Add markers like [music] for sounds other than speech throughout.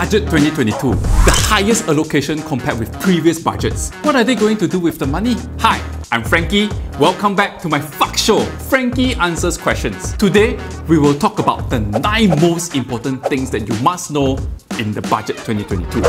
Budget 2022, the highest allocation compared with previous budgets. What are they going to do with the money? Hi, I'm Frankie. Welcome back to my FAQ show, Frankie Answers Questions. Today, we will talk about the 9 most important things that you must know in the Budget 2022.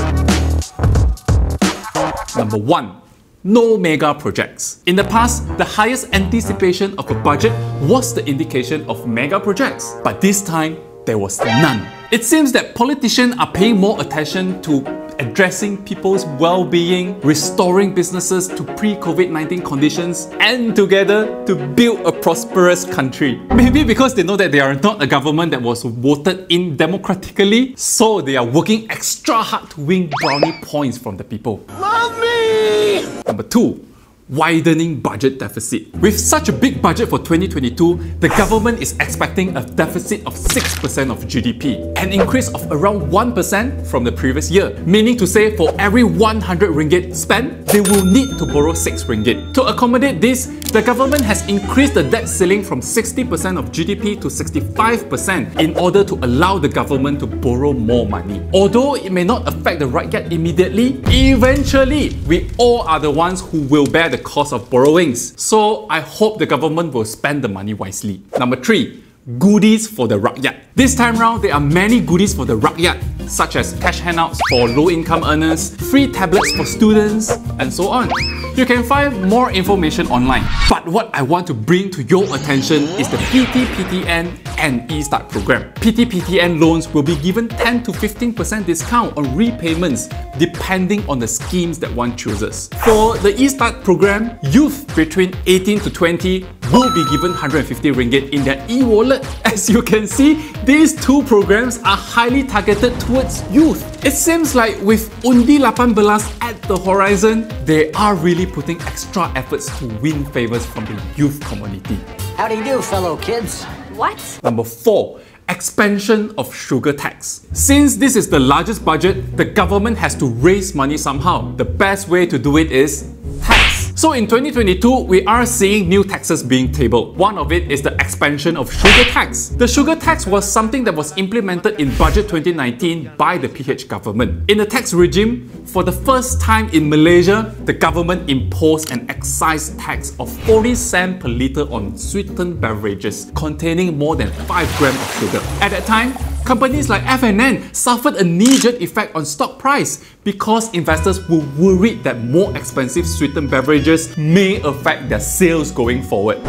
Number 1 no mega projects. In the past, the highest anticipation of a budget was the indication of mega projects. But this time, there was none. It seems that politicians are paying more attention to addressing people's well-being, restoring businesses to pre-COVID-19 conditions, and together to build a prosperous country. Maybe because they know that they are not a government that was voted in democratically, so they are working extra hard to win brownie points from the people. Love me! Number two, widening budget deficit. With such a big budget for 2022, the government is expecting a deficit of 6% of GDP, an increase of around 1% from the previous year, meaning to say for every 100 ringgit spent, they will need to borrow 6 ringgit. To accommodate this, the government has increased the debt ceiling from 60% of GDP to 65% in order to allow the government to borrow more money. Although it may not affect the rakyat immediately, eventually we all are the ones who will bear the cost of borrowings. So I hope the government will spend the money wisely. Number three, goodies for the rakyat. This time round, there are many goodies for the rakyat, such as cash handouts for low-income earners, free tablets for students, and so on. You can find more information online. But what I want to bring to your attention is the PTPTN and eStart program. PTPTN loans will be given 10 to 15% discount on repayments depending on the schemes that one chooses. For the eStart program, youth between 18 to 20 will be given 150 ringgit in their e-wallet. [laughs] As you can see, these two programs are highly targeted towards youth. It seems like with Undi 18 at the horizon, they are really putting extra efforts to win favors from the youth community. How do you do, fellow kids? What? Number four, expansion of sugar tax. Since this is the largest budget, the government has to raise money somehow. The best way to do it is tax. So in 2022, we are seeing new taxes being tabled. One of it is the expansion of sugar tax. The sugar tax was something that was implemented in Budget 2019 by the PH government. In the tax regime, for the first time in Malaysia, the government imposed an excise tax of 40 cents per litre on sweetened beverages containing more than 5 grams of sugar. At that time, Companies like F&N suffered a knee-jerk effect on stock price because investors were worried that more expensive sweetened beverages may affect their sales going forward.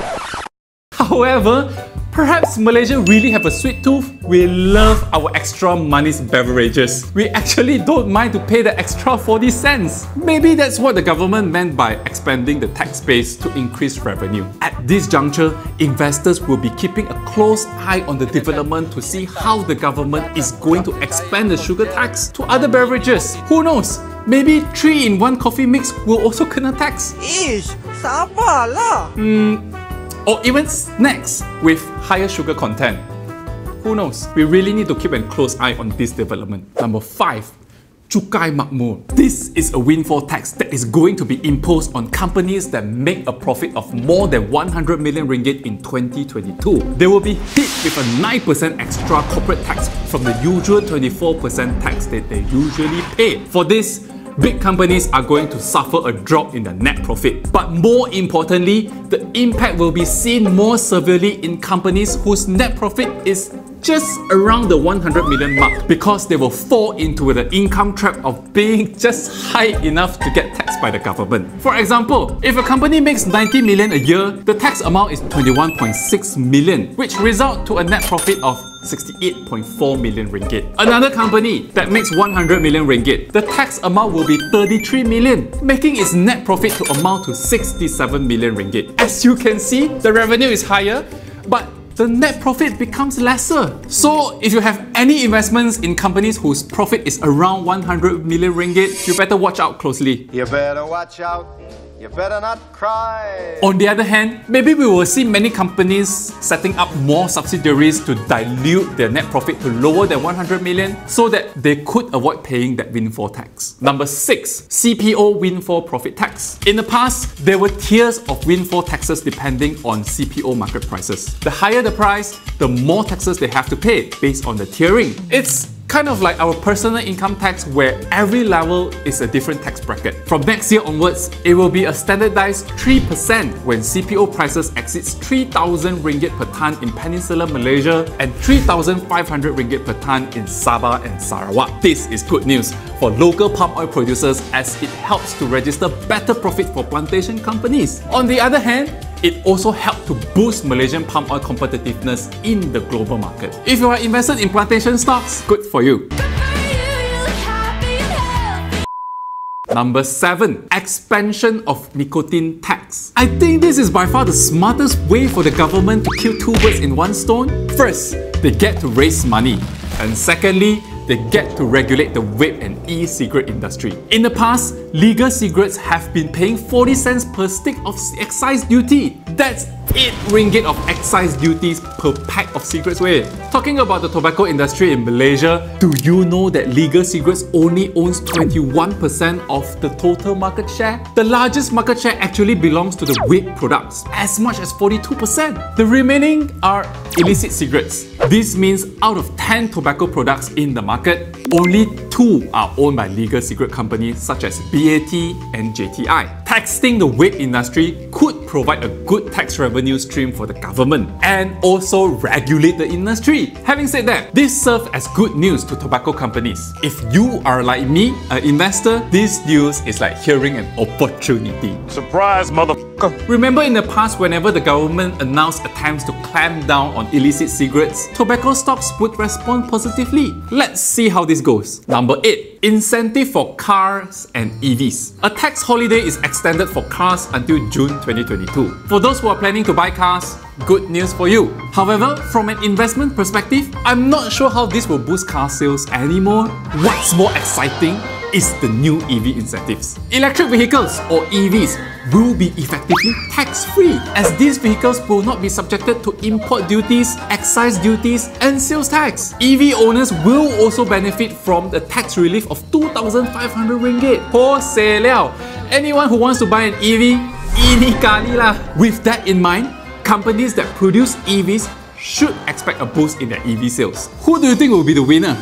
However, Perhaps Malaysia really have a sweet tooth? We love our extra money's beverages. We actually don't mind to pay the extra 40 cents. Maybe that's what the government meant by expanding the tax base to increase revenue. At this juncture, investors will be keeping a close eye on the development to see how the government is going to expand the sugar tax to other beverages. Who knows? Maybe 3-in-1 coffee mix will also kena tax. Ish, sabarlah. Hmm, or even snacks with higher sugar content. Who knows? We really need to keep a close eye on this development. Number 5. Cukai Makmur. This is a windfall tax that is going to be imposed on companies that make a profit of more than 100 million ringgit in 2022. They will be hit with a 9% extra corporate tax from the usual 24% tax that they usually pay. For this, big companies are going to suffer a drop in their net profit. But more importantly, the impact will be seen more severely in companies whose net profit is just around the 100 million mark because they will fall into the income trap of being [laughs] just high enough to get taxed by the government. For example, if a company makes 90 million a year, the tax amount is 21.6 million, which result to a net profit of 68.4 million ringgit. Another company that makes 100 million ringgit, the tax amount will be 33 million, making its net profit to amount to 67 million ringgit. As you can see, the revenue is higher, but the net profit becomes lesser. So if you have any investments in companies whose profit is around 100 million ringgit, you better watch out closely. You better watch out. You better not cry. On the other hand, maybe we will see many companies setting up more subsidiaries to dilute their net profit to lower than 100 million so that they could avoid paying that windfall tax. Number 6. CPO windfall profit tax. In the past, there were tiers of windfall taxes depending on CPO market prices. The higher the price, the more taxes they have to pay based on the tiering. It's Kind of like our personal income tax where every level is a different tax bracket. From next year onwards, it will be a standardized 3% when CPO prices exceeds 3,000 ringgit per ton in Peninsular Malaysia and 3,500 ringgit per ton in Sabah and Sarawak. This is good news for local palm oil producers as it helps to register better profit for plantation companies. On the other hand, it also helped to boost Malaysian palm oil competitiveness in the global market. If you are invested in plantation stocks, good for you. Number 7. Expansion of nicotine tax. I think this is by far the smartest way for the government to kill two birds in one stone. First, they get to raise money. And secondly, they get to regulate the vape and e-cigarette industry. In the past, legal cigarettes have been paying 40 cents per stick of excise duty. That's 8 ringgit of excise duties per pack of cigarettes way. Talking about the tobacco industry in Malaysia, do you know that legal cigarettes only owns 21% of the total market share? The largest market share actually belongs to the vape products, as much as 42%. The remaining are illicit cigarettes. This means out of 10 tobacco products in the market, only 2 are owned by legal cigarette companies such as BAT and JTI. Taxing the vape industry could provide a good tax revenue stream for the government and also regulate the industry. Having said that, this serves as good news to tobacco companies. If you are like me, an investor, this news is like hearing an opportunity. Surprise, motherfucker. Remember in the past, whenever the government announced attempts to clamp down on illicit cigarettes, tobacco stocks would respond positively. Let's see how this goes. Number 8. Incentive for cars and EVs. A tax holiday is extended for cars until June 2022. For those who are planning to buy cars, good news for you. However, from an investment perspective, I'm not sure how this will boost car sales anymore. What's more exciting is the new EV incentives. Electric vehicles or EVs will be effectively tax-free as these vehicles will not be subjected to import duties, excise duties and sales tax. EV owners will also benefit from the tax relief of 2,500 ringgit. Ho se liao. Anyone who wants to buy an EV, ini kali lah. With that in mind, companies that produce EVs should expect a boost in their EV sales. Who do you think will be the winner?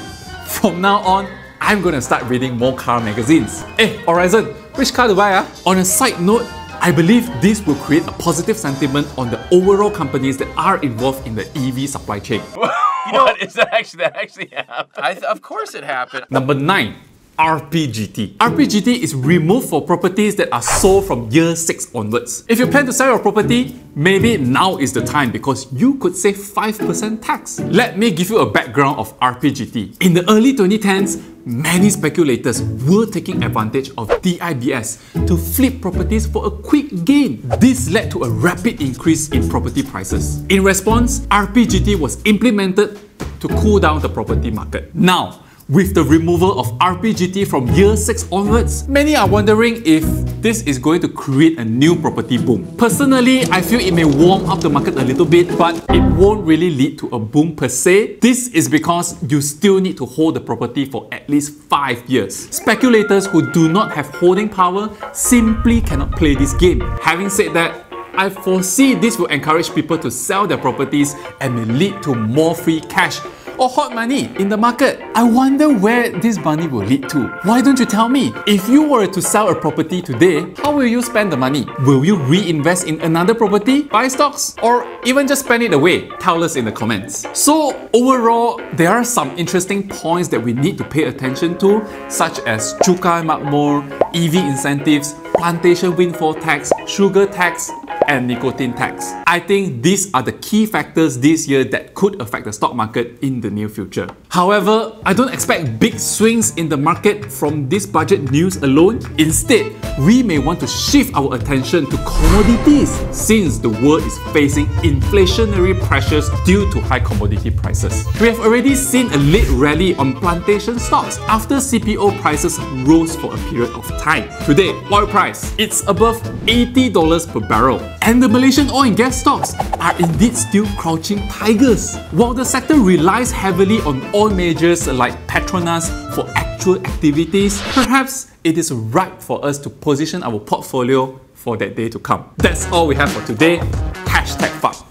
From now on, I'm gonna start reading more car magazines. Eh, Horizon, which car to buy ah? On a side note, I believe this will create a positive sentiment on the overall companies that are involved in the EV supply chain. [laughs] You know what? Is that actually that actually happened? I th- of course it happened. Number 9. RPGT. RPGT is removed for properties that are sold from year 6 onwards. If you plan to sell your property, maybe now is the time because you could save 5% tax. Let me give you a background of RPGT. In the early 2010s, many speculators were taking advantage of DIBS to flip properties for a quick gain. This led to a rapid increase in property prices. In response, RPGT was implemented to cool down the property market. Now, with the removal of RPGT from year 6 onwards, many are wondering if this is going to create a new property boom. Personally, I feel it may warm up the market a little bit, but it won't really lead to a boom per se. This is because you still need to hold the property for at least 5 years. Speculators who do not have holding power simply cannot play this game. Having said that, I foresee this will encourage people to sell their properties and may lead to more free cash or hot money in the market. I wonder where this money will lead to. Why don't you tell me? If you were to sell a property today, how will you spend the money? Will you reinvest in another property, buy stocks, or even just spend it away? Tell us in the comments. So overall, there are some interesting points that we need to pay attention to, such as Cukai Makmur, EV incentives, plantation windfall tax, sugar tax, and nicotine tax. I think these are the key factors this year that could affect the stock market in the near future. However, I don't expect big swings in the market from this budget news alone. Instead, we may want to shift our attention to commodities since the world is facing inflationary pressures due to high commodity prices. We have already seen a late rally on plantation stocks after CPO prices rose for a period of time. Today, oil price, it's above $80 per barrel and the Malaysian oil and gas stocks are indeed still crouching tigers. While the sector relies heavily on oil majors like Petronas for actual activities, perhaps it is right for us to position our portfolio for that day to come. That's all we have for today. Hashtag FUP.